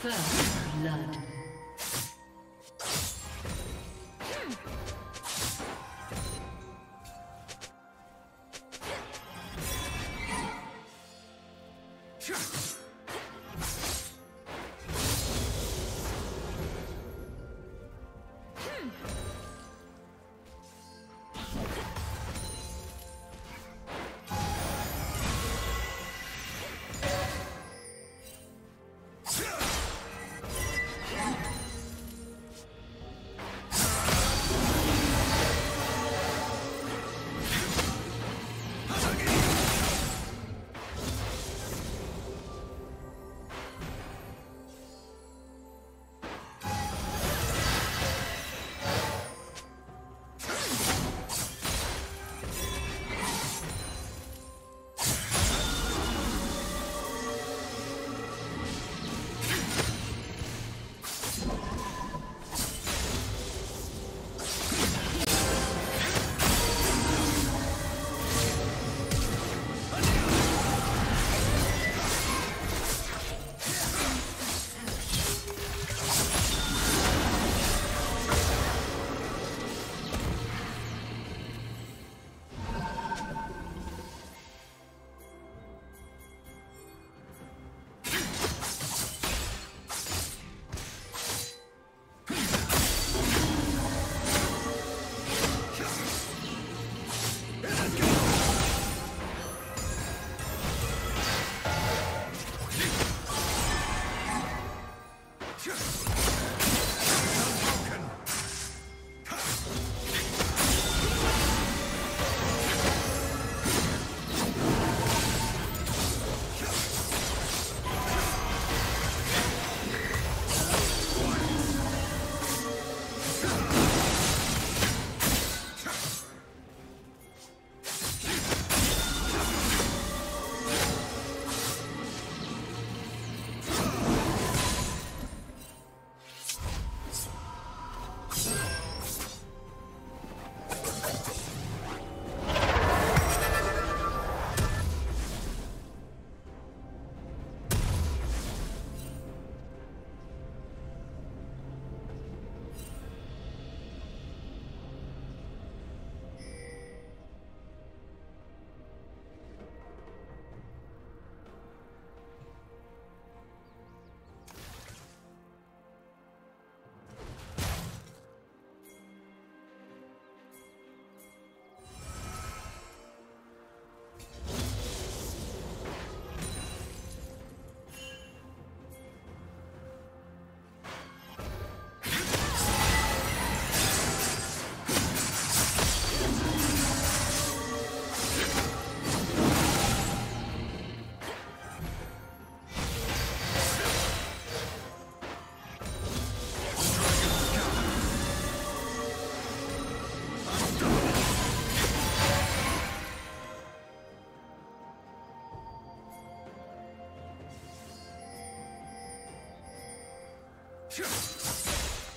First blood. Watch Killing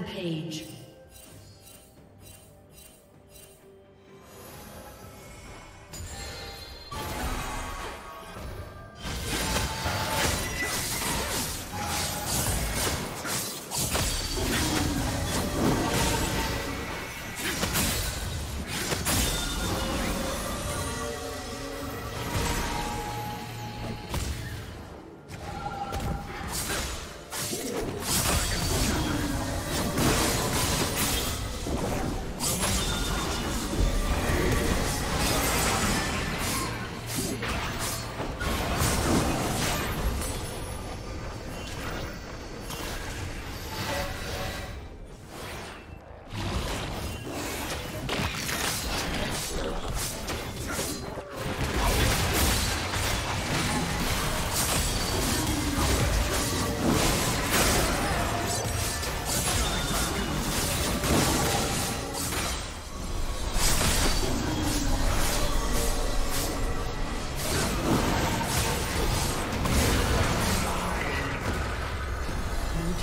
Rampage